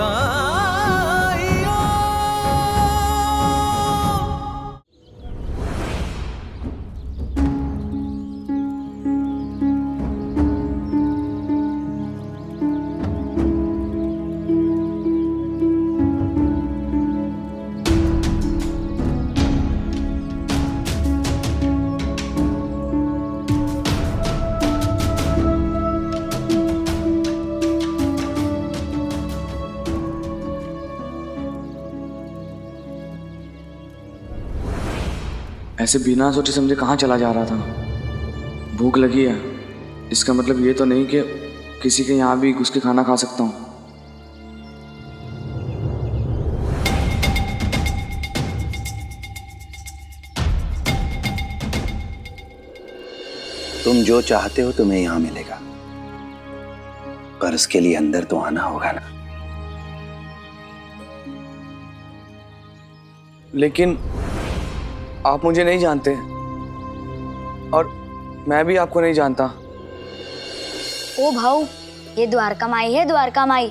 사 ऐसे बिना सोचे समझे कहाँ चला जा रहा था। भूख लगी है। इसका मतलब ये तो नहीं कि किसी के यहाँ भी घुस के खाना खा सकता हूँ। तुम जो चाहते हो तुम्हें यहाँ मिलेगा। पर उसके लिए अंदर तो आना होगा ना। लेकिन आप मुझे नहीं जानते। और मैं भी आपको नहीं जानता। ओ भाऊ, ये द्वारका माई है, द्वारका माई।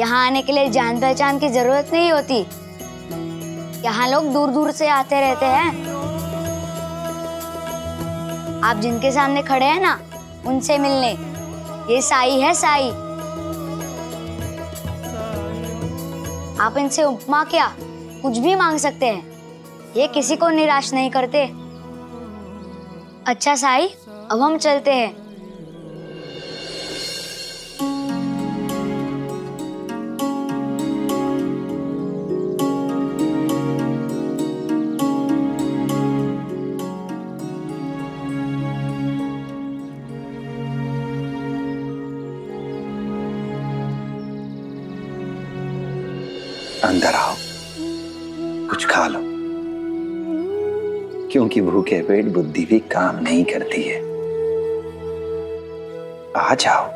यहाँ आने के लिए जान पहचान की ज़रूरत नहीं होती। यहाँ लोग दूर दूर से आते रहते हैं। आप जिनके सामने खड़े हैं ना, उनसे मिलने। ये साई है, साई। आप इनसे उपमा क्या। कुछ भी मांग सकते हैं। ये किसी को निराश नहीं करते। अच्छा साई, अब हम चलते हैं। अंदर आओ। कुछ खा लो। क्योंकि भूखे पेट बुद्धि भी काम नहीं करती है। आ जाओ।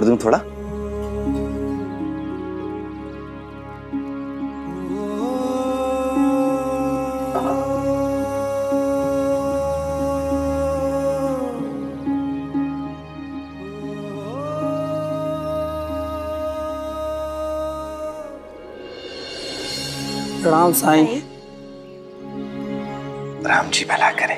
और दूँ थोड़ा। प्रणाम साईं। राम जी भला करे।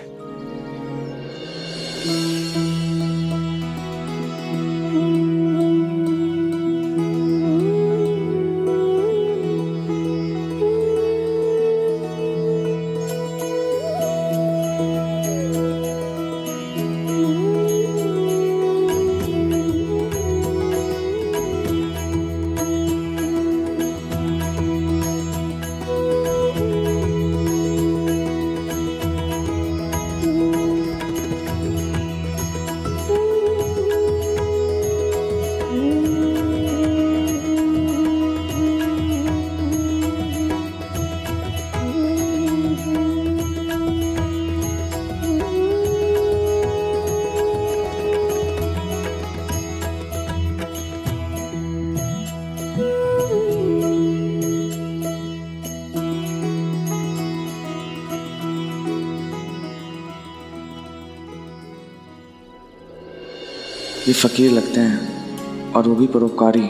ये फ़कीर लगते हैं और वो भी परोपकारी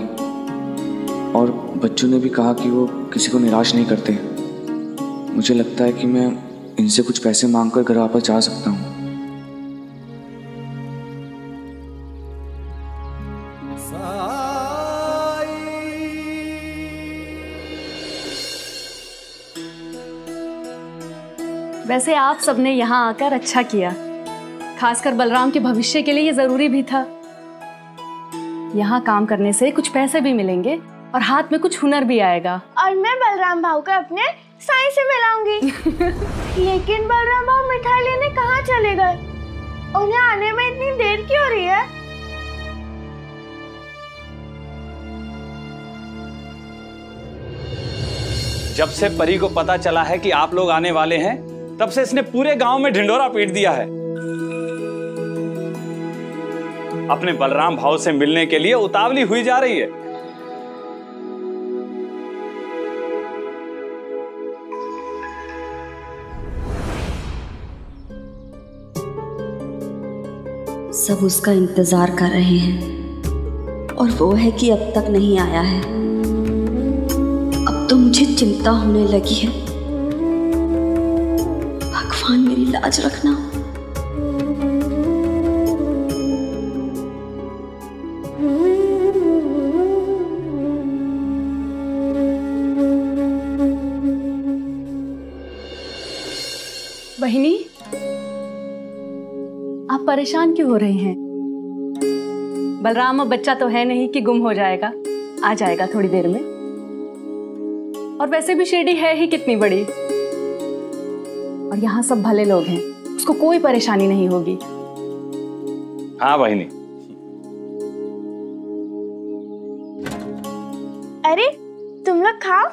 और बच्चों ने भी कहा कि वो किसी को निराश नहीं करते। मुझे लगता है कि मैं इनसे कुछ पैसे मांग कर घर वापस जा सकता हूँ। वैसे आप सबने यहाँ आकर अच्छा किया। खासकर बलराम के भविष्य के लिए ये ज़रूरी भी था। यहाँ काम करने से कुछ पैसे भी मिलेंगे और हाथ में कुछ हुनर भी आएगा। और मैं बलराम भाव को अपने साई से मिलाऊँगी। लेकिन बलराम भाव मिठाई लेने कहाँ चले गए? उन्हें आने में इतनी देर क्यों हो रही है? जब से परी को पता चला है कि आप लोग आने वाले हैं तब से इसने पूरे गाँव में ढिंडोरा पीट दिया है। अपने बलराम भाव से मिलने के लिए उतावली हुई जा रही है। सब उसका इंतज़ार कर रहे हैं और वो है कि अब तक नहीं आया है। अब तो मुझे चिंता होने लगी है। भगवान मेरी लाज रखना। परेशान क्यों हो रहे हैं? बलराम अब बच्चा तो है नहीं कि गुम हो जाएगा। आ जाएगा थोड़ी देर में। और वैसे भी शिरडी है ही कितनी बड़ी। और यहाँ सब भले लोग हैं। उसको कोई परेशानी नहीं होगी। हाँ बहिनी। अरे तुम लोग खाओ।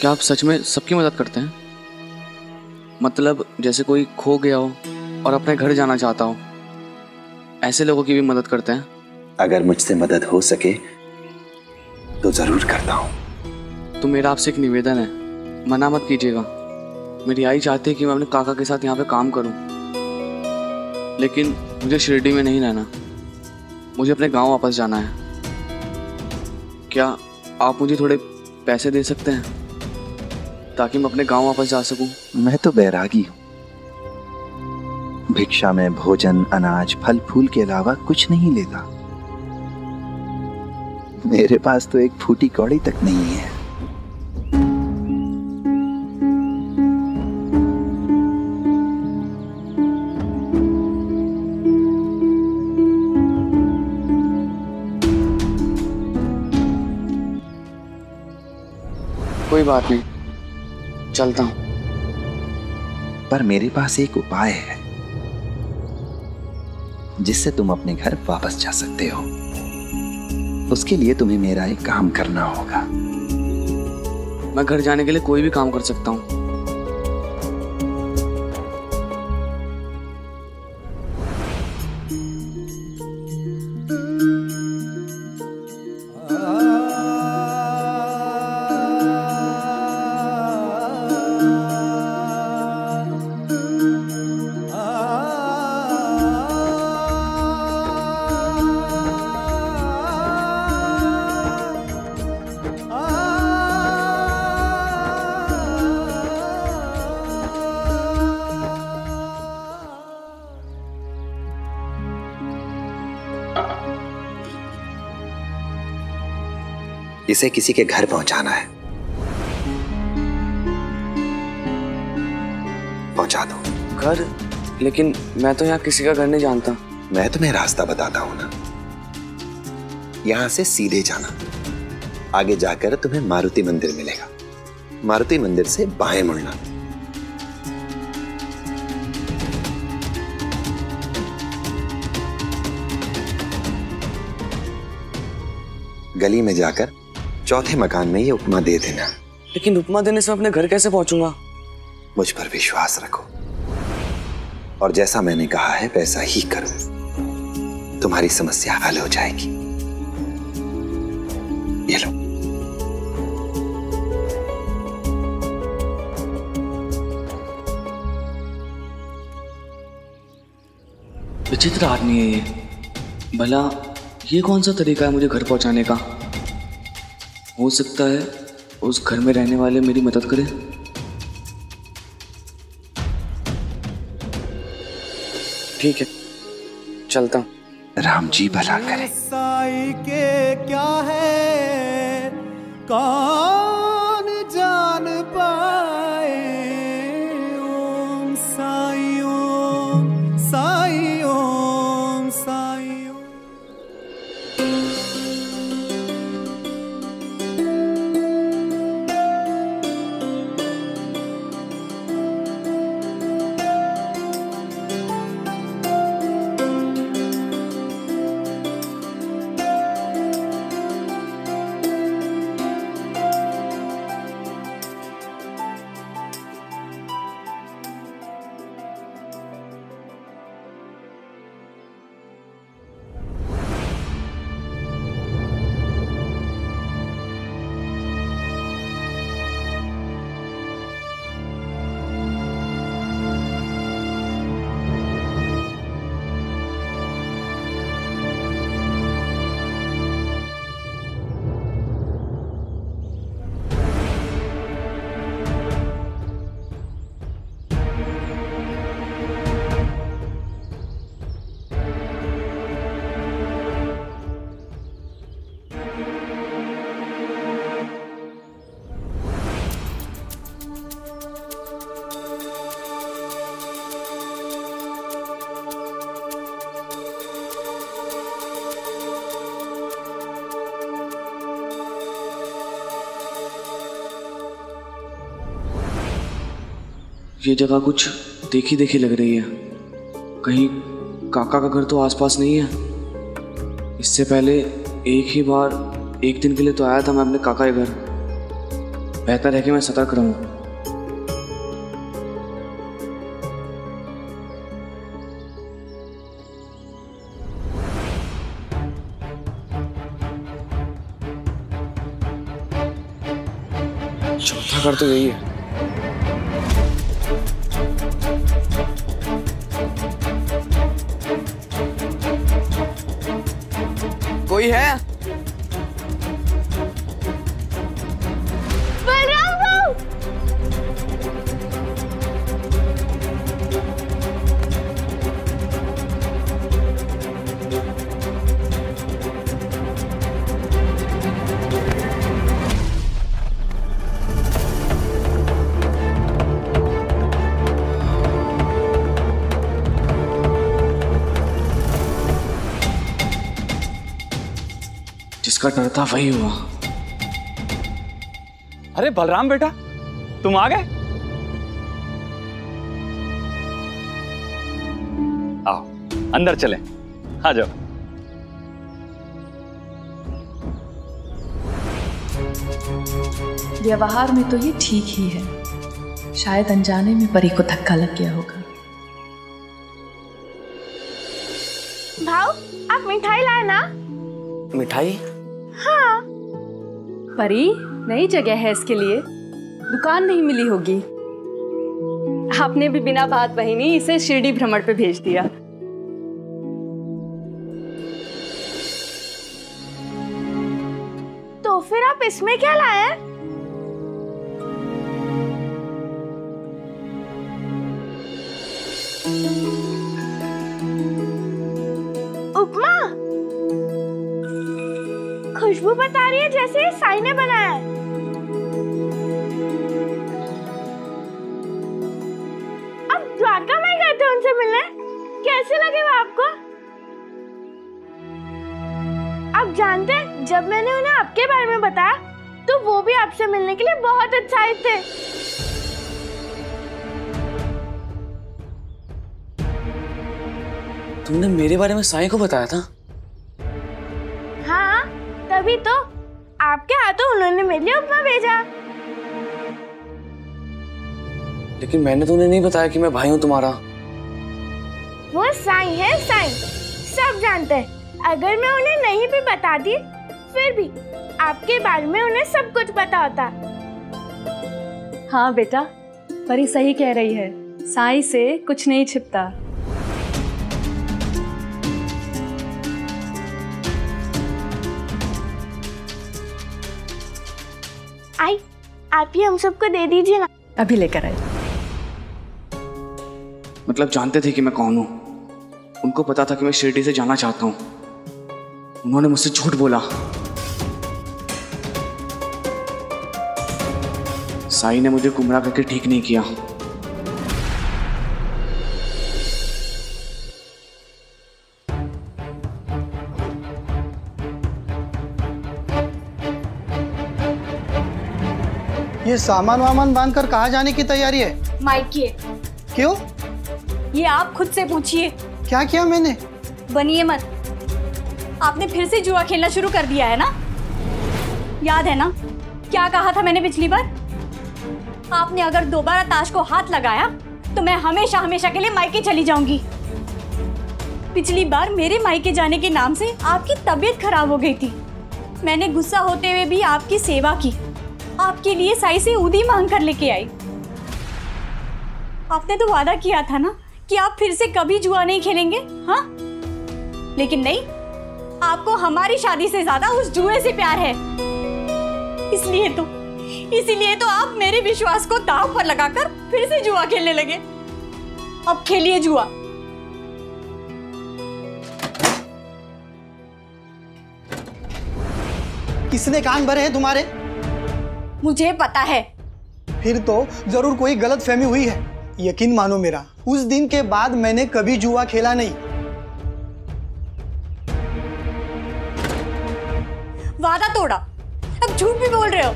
क्या आप सच में सबकी मदद करते हैं? मतलब जैसे कोई खो गया हो और अपने घर जाना चाहता हो ऐसे लोगों की भी मदद करते हैं? अगर मुझसे मदद हो सके तो ज़रूर करता हूँ। तो मेरा आपसे एक निवेदन है मना मत कीजिएगा। मेरी आई चाहती है कि मैं अपने काका के साथ यहाँ पे काम करूँ। लेकिन मुझे शिरडी में नहीं रहना। मुझे अपने गाँव वापस जाना है। क्या आप मुझे थोड़े पैसे दे सकते हैं? ताकि मैं अपने गाँव वापस जा सकूँ। मैं तो बैरागी हूँ। भिक्षा में भोजन अनाज फल फूल के अलावा कुछ नहीं लेता। मेरे पास तो एक फूटी कौड़ी तक नहीं है। कोई बात नहीं। चलता हूँ। पर मेरे पास एक उपाय है जिससे तुम अपने घर वापस जा सकते हो। उसके लिए तुम्हें मेरा एक काम करना होगा। मैं घर जाने के लिए कोई भी काम कर सकता हूँ। इसे किसी के घर पहुंचाना है। पहुँचा दो। घर? लेकिन मैं तो यहाँ किसी का घर नहीं जानता। मैं तुम्हें रास्ता बताता हूँ ना। यहाँ से सीधे जाना। आगे जाकर तुम्हें मारुति मंदिर मिलेगा। मारुति मंदिर से बाएँ मुड़ना। गली में जाकर चौथे मकान में ये उपमा दे देना। लेकिन उपमा देने से मैं अपने घर कैसे पहुंचूँगा? मुझ पर विश्वास रखो। और जैसा मैंने कहा है वैसा ही करो। तुम्हारी समस्या हल हो जाएगी। ये लो। विचित्र आदमी है ये। भला ये कौन सा तरीका है मुझे घर पहुँचाने का? हो सकता है उस घर में रहने वाले मेरी मदद करें। ठीक है चलता हूँ। राम जी भला करे। साई के क्या है? कौन ये जगह कुछ देखी देखी लग रही है। कहीं काका का घर तो आसपास नहीं है। इससे पहले एक ही बार, एक दिन के लिए तो आया था मैं अपने काका के घर। बेहतर है कि मैं सतर्क रहूँ। चौथा घर तो यही है। जिसका डर था वही हुआ। अरे बलराम बेटा तुम आ गए? आओ अंदर चले। आ जाओ। व्यवहार में तो ये ठीक ही है। शायद अनजाने में परी को धक्का लग गया होगा। भाव आप मिठाई लाए ना? मिठाई? हाँ। परी, नई जगह है इसके लिए। दुकान नहीं मिली होगी। आपने भी बिना बात बहिनी इसे शिरडी भ्रमण पे भेज दिया। तो फिर आप इसमें क्या लाए खुशबू रही है जैसे साई ने बनाया है। अब द्वारका में गए थे उनसे मिलने। कैसे लगे वो आपको? आप जानते हैं जब मैंने उन्हें आपके बारे में बताया तो वो भी आपसे मिलने के लिए बहुत उत्साहित थे। तुमने मेरे बारे में साई को बताया था? हाँ तभी तो। आपके उन्होंने मेरे लिए उपमा भेजा। लेकिन मैंने तो उन्हें नहीं बताया कि मैं भाई हूँ तुम्हारा। वो साई है साई सब सब जानते हैं। अगर मैं उन्हें नहीं भी बताती फिर भी आपके बारे में उन्हें सब कुछ पता होता। हाँ बेटा परी सही कह रही है साई से कुछ नहीं छिपता। आप ही हम सबको दे दीजिए ना। अभी लेकर आए। मतलब जानते थे कि मैं कौन हूँ। उनको पता था कि मैं शिरडी से जाना चाहता हूँ। उन्होंने मुझसे झूठ बोला। साई ने मुझे गुमराह करके ठीक नहीं किया। सामान वामान बाँध कर कहाँ जाने की तैयारी है? माइके क्यों? ये आप खुद से पूछिए। क्या किया मैंने? बनिए मत। आपने फिर से जुआ खेलना शुरू कर दिया है ना? याद है ना? क्या कहा था मैंने पिछली बार? आपने अगर दोबारा ताश को हाथ लगाया तो मैं हमेशा हमेशा के लिए मायके चली जाऊँगी। पिछली बार मेरे मायके जाने के नाम से आपकी तबीयत खराब हो गई थी। मैंने गुस्सा होते हुए भी आपकी सेवा की। आपके लिए साई से उदी मांग कर लेके आई। आपने तो वादा किया था ना कि आप फिर से कभी जुआ नहीं खेलेंगे हाँ? लेकिन नहीं, आपको हमारी शादी से ज़्यादा उस जुए से प्यार है। इसलिए तो इसीलिए तो आप मेरे विश्वास को दाव पर लगाकर फिर से जुआ खेलने लगे। अब खेलिए जुआ। किसने कान भरे हैं तुम्हारे? मुझे पता है। फिर तो ज़रूर कोई गलत फहमी हुई है। यकीन मानो मेरा उस दिन के बाद मैंने कभी जुआ खेला नहीं। वादा तोड़ा। अब झूठ भी बोल रहे हो।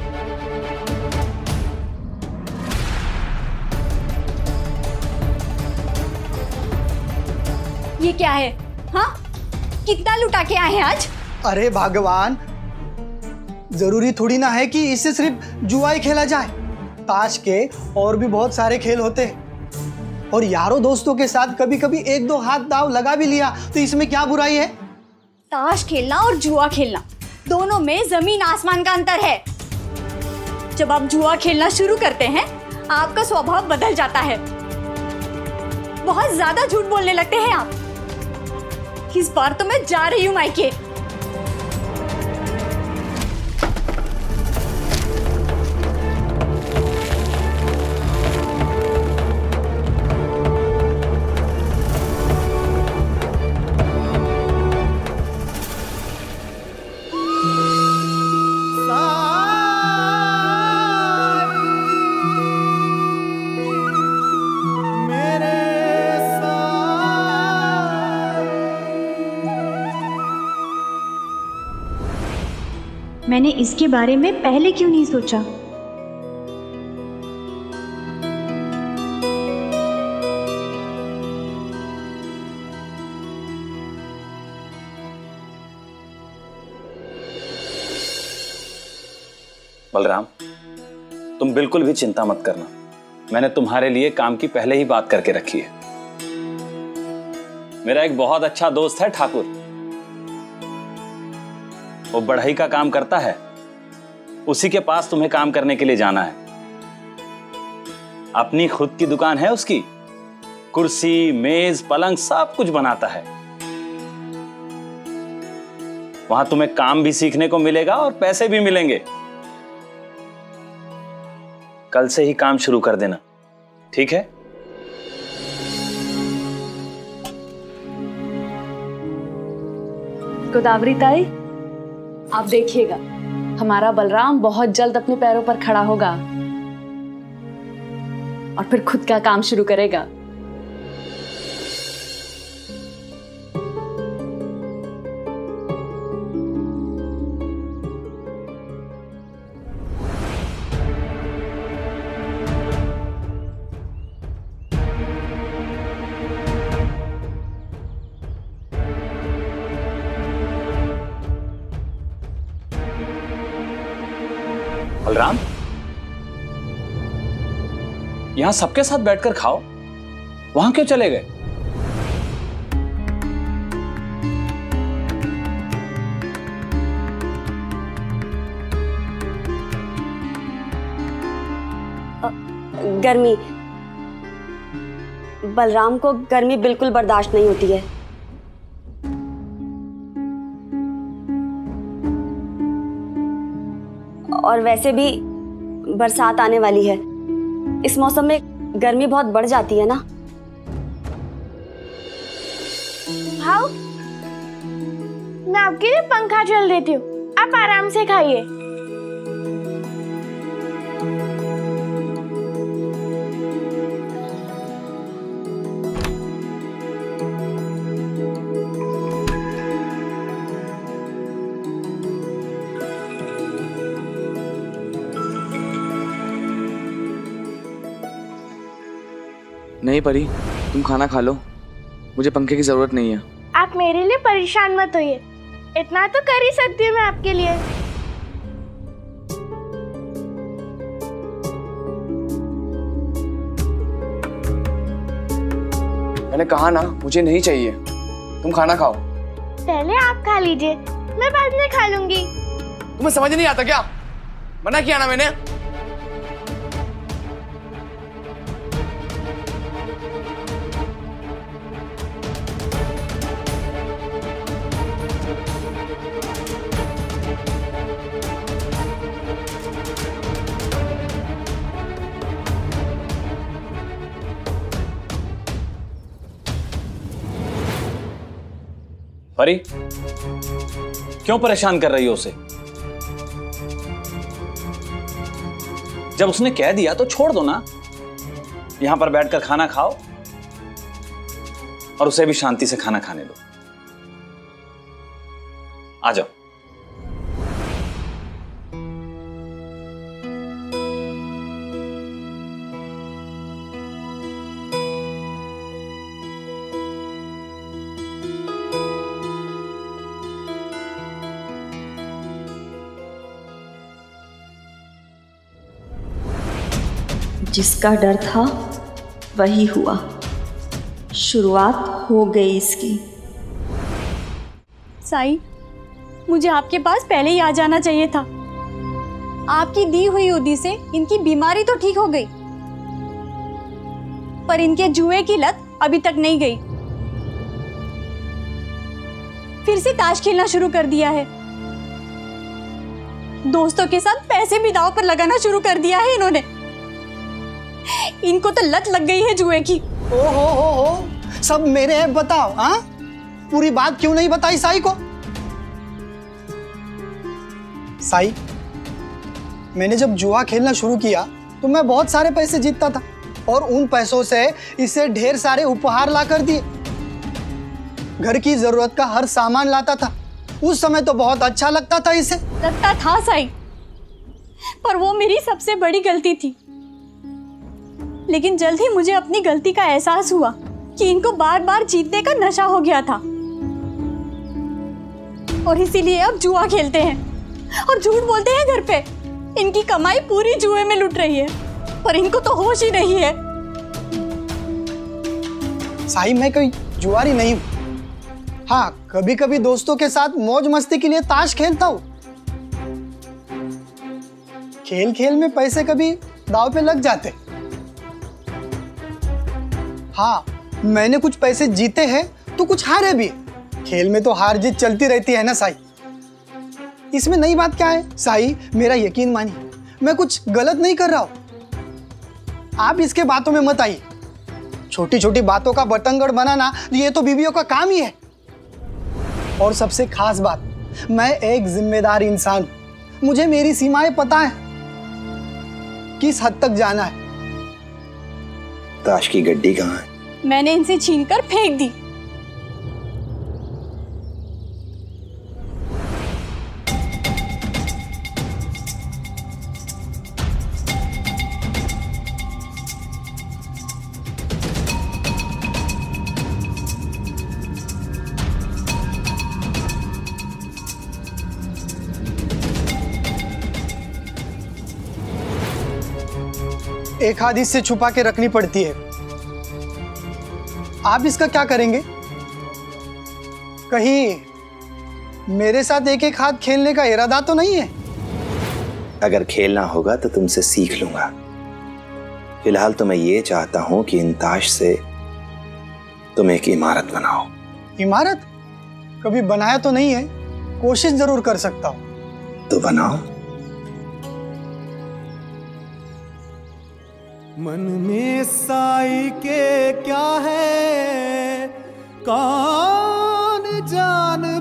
ये क्या है? हाँ? कितना लुटा के आए हैं आज? अरे भगवान ज़रूरी थोड़ी ना है कि इससे सिर्फ़ जुआ ही खेला जाए। ताश के और भी बहुत सारे खेल होते हैं। और यारों दोस्तों के साथ कभी कभी एक दो हाथ दाव लगा भी लिया तो इसमें क्या बुराई है? ताश खेलना और जुआ खेलना, दोनों में ज़मीन आसमान का अंतर है। जब आप जुआ खेलना शुरू करते हैं, आपका स्वभाव बदल जाता है। बहुत ज़्यादा झूठ बोलने लगते हैं आप। इस बार तो मैं जा रही हूँ, मायके। मैंने इसके बारे में पहले क्यों नहीं सोचा? बलराम, तुम बिल्कुल भी चिंता मत करना। मैंने तुम्हारे लिए काम की पहले ही बात करके रखी है। मेरा एक बहुत अच्छा दोस्त है ठाकुर। वो बढ़ई का काम करता है। उसी के पास तुम्हें काम करने के लिए जाना है। अपनी खुद की दुकान है उसकी। कुर्सी, मेज, पलंग सब कुछ बनाता है। वहाँ तुम्हें काम भी सीखने को मिलेगा और पैसे भी मिलेंगे। कल से ही काम शुरू कर देना। ठीक है? गोदावरी ताई? आप देखिएगा, हमारा बलराम बहुत जल्द अपने पैरों पर खड़ा होगा और फिर खुद का काम शुरू करेगा। यहाँ सबके साथ बैठकर खाओ। वहाँ क्यों चले गए? गर्मी। बलराम को गर्मी बिल्कुल बर्दाश्त नहीं होती है। और वैसे भी बरसात आने वाली है। इस मौसम में गर्मी बहुत बढ़ जाती है ना? भाव मैं आपके लिए पंखा चल देती हूँ। आप आराम से खाइए। नहीं परी तुम खाना खा लो। मुझे पंखे की ज़रूरत नहीं है। आप मेरे लिए परेशान मत होइए। इतना तो कर ही सकती हूँ मैं आपके लिए। मैंने कहा ना मुझे नहीं चाहिए। तुम खाना खाओ। पहले आप खा लीजिए मैं बाद में खा लूँगी। तुम्हें समझ नहीं आता क्या? मना किया ना मैंने। परी, क्यों परेशान कर रही हो उसे? जब उसने कह दिया तो छोड़ दो ना। यहाँ पर बैठकर खाना खाओ और उसे भी शांति से खाना खाने दो। आ जाओ। जिसका डर था, वही हुआ। शुरुआत हो गई इसकी। साई, मुझे आपके पास पहले ही आ जाना चाहिए था। आपकी दी हुई उदी से इनकी बीमारी तो ठीक हो गई, पर इनके जुए की लत अभी तक नहीं गई। फिर से ताश खेलना शुरू कर दिया है। दोस्तों के साथ पैसे भी दाव पर लगाना शुरू कर दिया है इन्होंने। इनको तो लत लग गई है जुए की। ओ हो हो हो। सब मेरे हैं बताओ हाँ? पूरी बात क्यों नहीं बताई साई को? साई मैंने जब जुआ खेलना शुरू किया तो मैं बहुत सारे पैसे जीतता था और उन पैसों से इसे ढेर सारे उपहार ला कर दिए। घर की ज़रूरत का हर सामान लाता था। उस समय तो बहुत अच्छा लगता था इसे। लगता था साई पर वो मेरी सबसे बड़ी गलती थी। लेकिन जल्द ही मुझे अपनी गलती का एहसास हुआ कि इनको बार बार जीतने का नशा हो गया था। और इसीलिए अब जुआ खेलते हैं। और झूठ बोलते हैं घर पे। इनकी कमाई पूरी जुए में लुट रही है। पर इनको तो होश ही नहीं है। साई मैं कोई जुआरी नहीं हूँ। हाँ कभी कभी दोस्तों के साथ मौज मस्ती के लिए ताश खेलता हूँ। खेल खेल में पैसे कभी दाव पे लग जाते। हाँ मैंने कुछ पैसे जीते हैं तो कुछ हारे भी। खेल में तो हार जीत चलती रहती है ना, साई? इसमें नई बात क्या है? साई, मेरा यकीन मानिए, मैं कुछ गलत नहीं कर रहा हूँ। आप इसके बातों में मत आइए। छोटी छोटी बातों का बतंगड़ बनाना, ये तो बीवियों का काम ही है। और सबसे खास बात, मैं एक जिम्मेदार इंसान हूँ। मुझे मेरी सीमाएँ पता है। किस हद तक जाना है? ताश की गड्डी कहाँ है? मैंने इनसे छीन कर फेंक दी। एक इससे छुपा के रखनी पड़ती है। आप इसका क्या करेंगे? कहीं मेरे साथ एक एक हाथ खेलने का इरादा तो नहीं है? अगर खेलना होगा तो तुमसे सीख लूँगा। फ़िलहाल तो मैं ये चाहता हूँ कि इन ताश से तुम एक इमारत बनाओ। इमारत? कभी बनाया तो नहीं है। कोशिश ज़रूर कर सकता हूँ। तो बनाओ। मन में साई के क्या है? कौन जान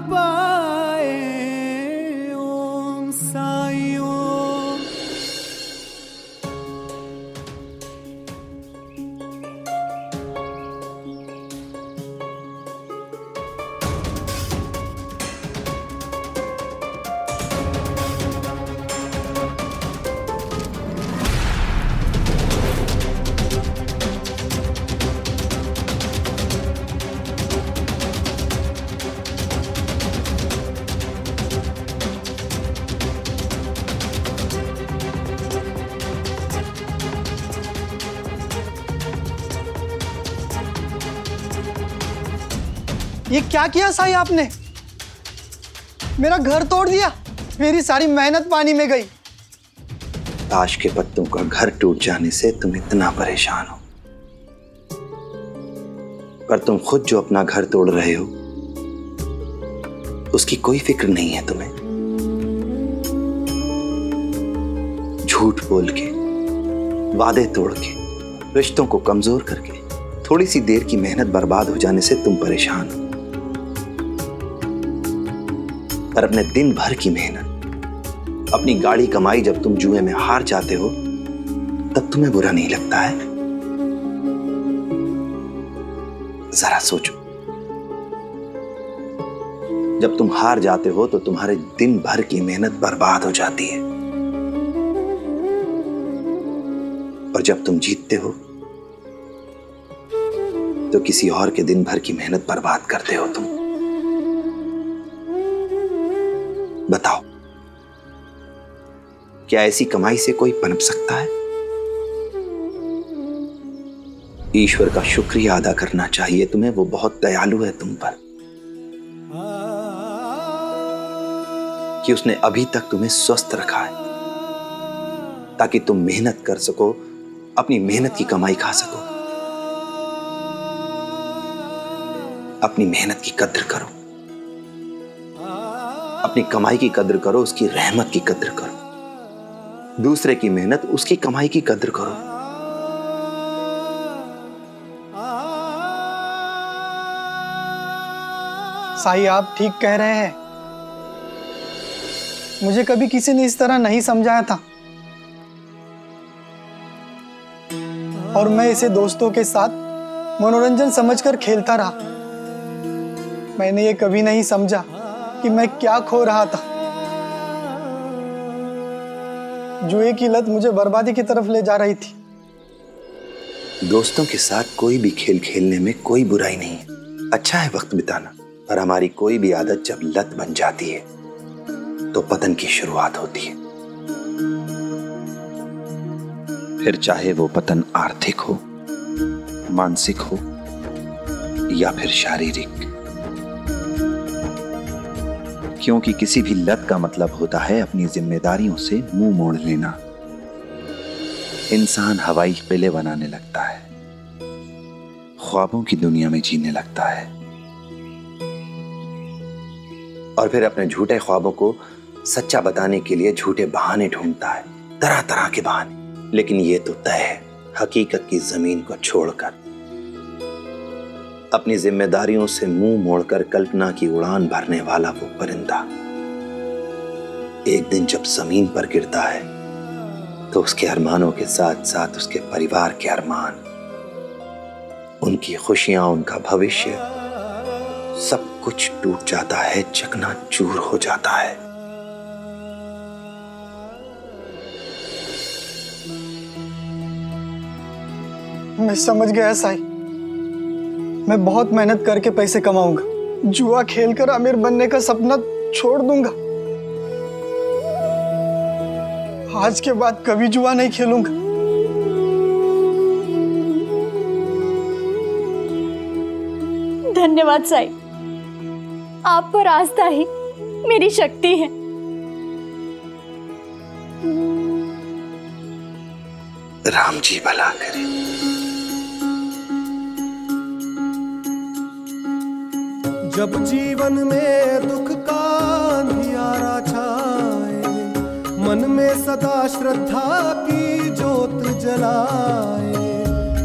ये क्या किया साई आपने? मेरा घर तोड़ दिया, मेरी सारी मेहनत पानी में गई। ताश के पत्तों का घर टूट जाने से तुम इतना परेशान हो। पर तुम खुद जो अपना घर तोड़ रहे हो, उसकी कोई फ़िक्र नहीं है तुम्हें। झूठ बोल के, वादे तोड़ के, रिश्तों को कमज़ोर करके, थोड़ी सी देर की मेहनत बर्बाद हो जाने से तुम परेशान हो। पर अपने दिन भर की मेहनत। अपनी गाड़ी कमाई जब तुम जुए में हार जाते हो, तब तुम्हें बुरा नहीं लगता है? जरा सोचो। जब तुम हार जाते हो तो तुम्हारे दिन भर की मेहनत बर्बाद हो जाती है। और जब तुम जीतते हो तो किसी और के दिन भर की मेहनत बर्बाद करते हो तुम। बताओ। क्या ऐसी कमाई से कोई पनप सकता है? ईश्वर का शुक्रिया अदा करना चाहिए तुम्हें, वो बहुत दयालु है तुम पर। कि उसने अभी तक तुम्हें स्वस्थ रखा है, ताकि तुम मेहनत कर सको, अपनी मेहनत की कमाई खा सको। अपनी मेहनत की कद्र करो। अपनी कमाई की कद्र करो, उसकी रहमत की कद्र करो। दूसरे की मेहनत, उसकी कमाई की कद्र करो। साई, आप ठीक कह रहे हैं। मुझे कभी किसी ने इस तरह नहीं समझाया था। और मैं इसे दोस्तों के साथ मनोरंजन समझकर खेलता रहा। मैंने ये कभी नहीं समझा। कि मैं क्या खो रहा था। जुए की लत मुझे बर्बादी की तरफ़ ले जा रही थी। दोस्तों के साथ कोई भी खेल खेलने में कोई बुराई नहीं। है अच्छा है वक्त बिताना, पर हमारी कोई भी आदत जब लत बन जाती है तो पतन की शुरुआत होती है। फिर चाहे वो पतन आर्थिक हो, मानसिक हो, या फिर शारीरिक। क्योंकि किसी भी लत का मतलब होता है अपनी जिम्मेदारियों से मुँह मोड़ लेना। इंसान हवाई किले बनाने लगता है। ख्वाबों की दुनिया में जीने लगता है। और फिर अपने झूठे ख्वाबों को सच्चा बताने के लिए झूठे बहाने ढूंढता है। तरह तरह के बहाने। लेकिन ये तो तय है, हकीकत की ज़मीन को छोड़कर। अपनी जिम्मेदारियों से मुँह मोड़कर कल्पना की उड़ान भरने वाला वो परिंदा। एक दिन जब ज़मीन पर गिरता है तो उसके अरमानों के साथ साथ उसके परिवार के अरमान, उनकी खुशियाँ, उनका भविष्य, सब कुछ टूट जाता है, चकना चूर हो जाता है। मैं समझ गया साई। मैं बहुत मेहनत करके पैसे कमाऊँगा। जुआ खेलकर अमीर बनने का सपना छोड़ दूँगा। आज के बाद कभी जुआ नहीं खेलूँगा। धन्यवाद साई। आप पर आस्था ही मेरी शक्ति है। राम जी भला करे। जब जीवन में दुख का अंधियारा छाए, मन में सदा श्रद्धा की जोत जलाए,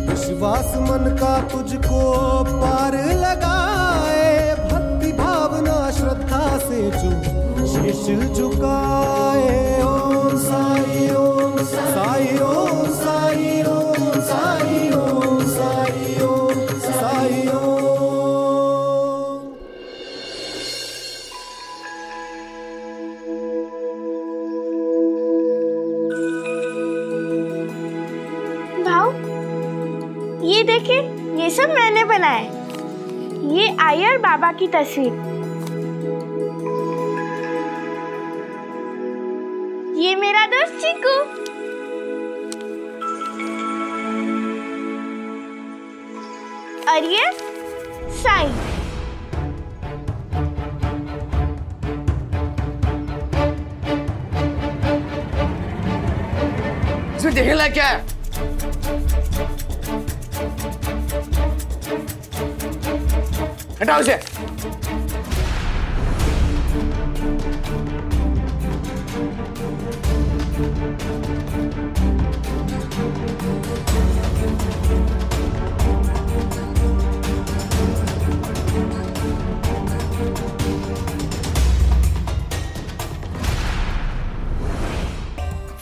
विश्वास मन का तुझको पार लगाए, भक्ति भावना श्रद्धा से जो शीश झुकाए, ओम साई ओम साई, ओम की तस्वीर। ये मेरा दोस्त चिकू। और ये साई। इसमें देखे लायक क्या है? हटाओ इसे।